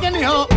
干你幺！